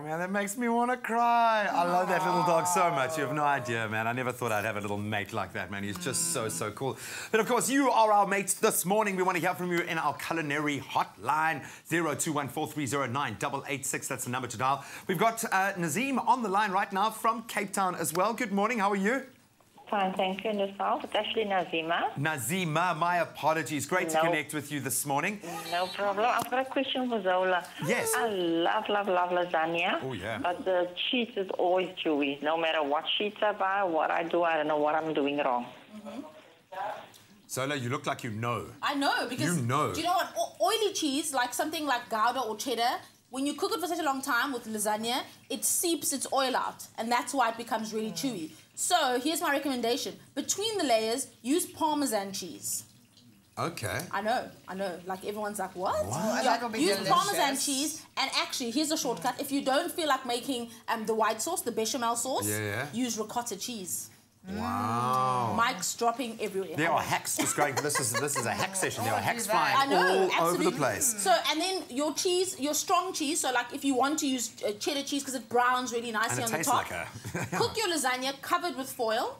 Oh man, that makes me want to cry. I love that little dog so much. You have no idea, man. I never thought I'd have a little mate like that, man. He's just so, so cool. But of course, you are our mates this morning. We want to hear from you in our culinary hotline 0214309886. That's the number to dial. We've got uh, Nazim on the line right now from Cape Town as well. Good morning. How are you? Fine, thank you. And yourself? It's actually Nazima. Nazima, my apologies. Great to connect with you this morning. No problem. I've got a question for Zola. Yes. I love, love, love lasagna. Oh, yeah. But the cheese is always chewy. No matter what sheets I buy, what I do, I don't know what I'm doing wrong. Mhm. Zola, you look like you know. I know because You know. Do you know what? O- oily cheese, like something like Gouda or cheddar, when you cook it for such a long time with lasagna, it seeps its oil out, and that's why it becomes really chewy. So here's my recommendation: between the layers, use Parmesan cheese. Okay. I know, I know. Like everyone's like, what? What? Yeah, That will be use Parmesan cheese, and actually, here's a shortcut. If you don't feel like making um, the white sauce, the bechamel sauce, Yeah, yeah. use ricotta cheese. Wow. Mike's dropping everywhere. There are hacks just going. This is this is a hack session. There are hacks that. flying I know, all absolutely. over the place. So, and then your cheese, your strong cheese. So, like if you want to use uh, cheddar cheese because it browns really nicely And it on the tastes top, like a- cook your lasagna covered with foil.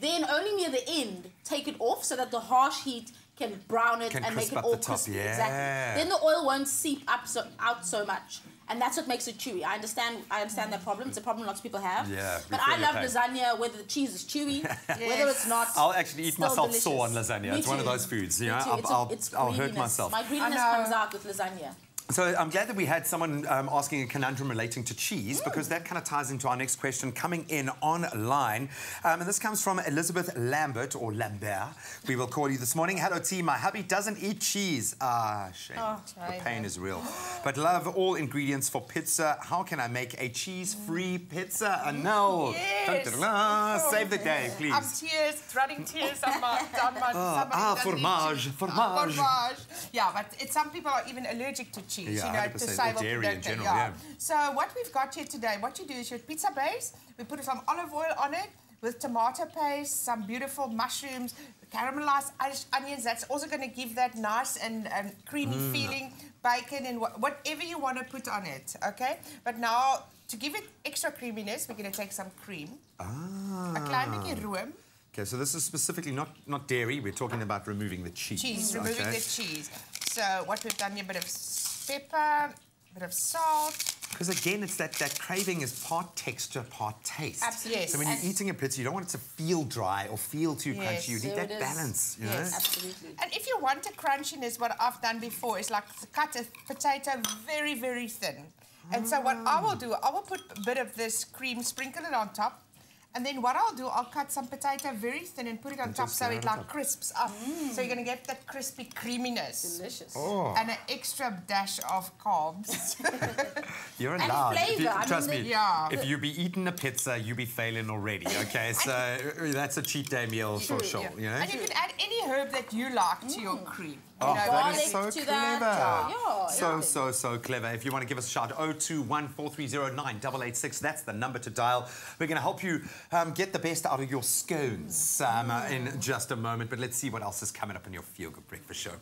Then only near the end, take it off so that the harsh heat can brown it Can and make it all crispy. yeah. Exactly. Then the oil won't seep up so, out so much. And that's what makes it chewy. I understand. I understand that problem. It's a problem lots of people have. Yeah, But I love pain. lasagna, whether the cheese is chewy, whether it's not. I'll actually eat still myself sore on lasagna. Me It's one of those foods, you Me know, too. I'll- It's a- I'll- it's I'll hurt myself. My greediness I know. comes out with lasagna. So I'm glad that we had someone um, asking a conundrum relating to Mm. cheese because that kind of ties into our next question coming in online. Um, and this comes from Elizabeth Lambert or Lambert. We will call you this morning. Hello, team. My hubby doesn't eat cheese. Ah, shame. Oh, the pain is real. But love all ingredients for pizza. How can I make a cheese-free pizza? Uh, no. Yes. Dun, dun, dun. Save the day, please. I'm tears, running tears on my, down my somebody ah, fromage, fromage. Ah, fromage. Yeah, but it, some people are even allergic to cheese. Yeah, you know, 100%, to or dairy in general, yeah. yeah. So what we've got here today, what you do is your pizza base. We put some olive oil on it with tomato paste, some beautiful mushrooms, caramelized onions-. That's also going to give that nice and, and creamy Mm. feeling. Bacon and wha- whatever you want to put on it. Okay, but now. To give it extra creaminess, we're going to take some cream. Ah. A klein bietjie room. Okay, so this is specifically not, not dairy. We're talking about removing the cheese. cheese, removing okay? the cheese. So what we've done here, a bit of pepper, a bit of salt. Because again, it's that, that craving is part texture, part taste. Absolutely. Yes. So when you're eating a pizza, you don't want it to feel dry or feel too Yes, crunchy. You need there that balance, you Yes. know? Absolutely. And if you want a crunchiness, what I've done before is like cut a potato very, very thin. And so what I will do, I will put a bit of this cream, sprinkle it on top. And then what I'll do, I'll cut some potato very thin and put it on top so it it like top. crisps up. So you're going to get that crispy creaminess. Delicious. Oh. And an extra dash of carbs. You're And allowed. If flavour, you- I mean, trust me, Yeah. if you be eating a pizza, you be failing already, okay? So uh, that's a cheat day meal for sure, Yeah. you know? And you can add any herb that you like to your cream. Oh, you know, that is so clever. that. Yeah, so, yeah. so, so clever. If you want to give us a shout, 0214309886, that's the number to dial. We're going to help you um, get the best out of your scones um, uh, in just a moment. But let's see what else is coming up in your Feel Good Breakfast Show.